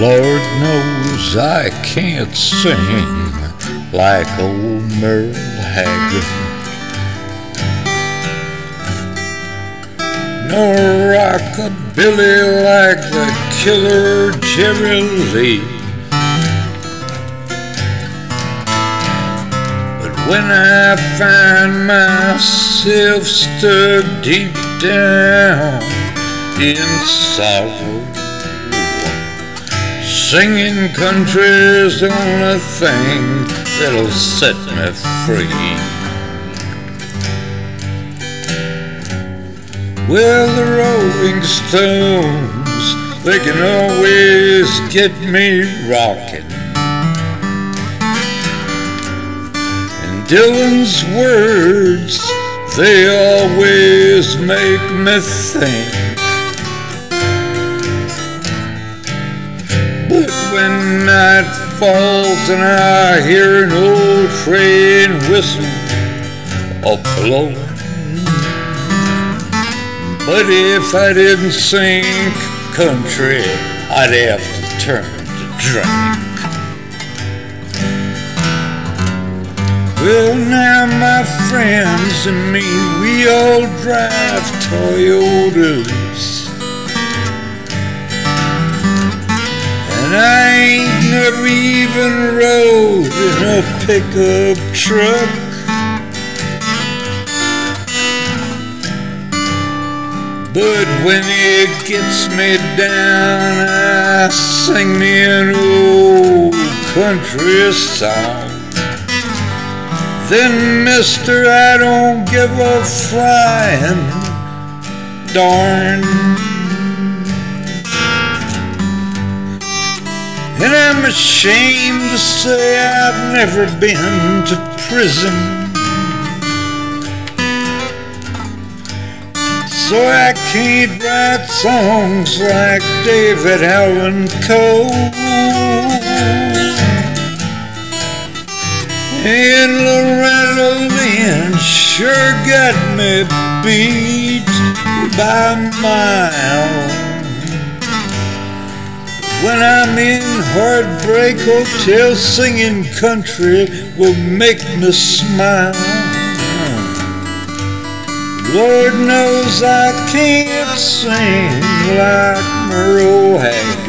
Lord knows I can't sing like old Merle Haggard. Nor rockabilly like the killer Jerry Lee. But when I find myself stuck deep down in sorrow, Singing country's the only thing that'll set me free. Well, the Rolling Stones, they can always get me rocking. And Dylan's words, they always make me think. When night falls and I hear an old train whistle or blow, but if I didn't sing country, I'd have to turn to drink. Well, now my friends and me, we all drive Toyotas. And I ain't never even rode in a pickup truck. But when it gets me down, I sing me an old country song. Then, mister, I don't give a flying darn. And I'm ashamed to say I've never been to prison. So I can't write songs like David Allan Coe. And Loretta Lynn sure got me beat by miles. When I'm in Heartbreak Hotel singing country will make me smile. Lord knows I can't sing like Merle Haggard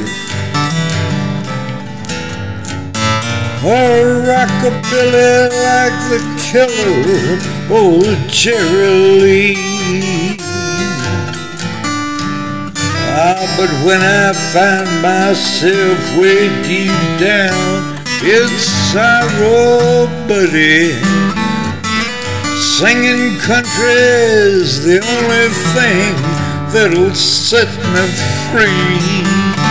or rockabilly like the killer old Jerry Lee. Ah, but when I find myself way deep down in sorrow, buddy. Singing country's the only thing that'll set me free.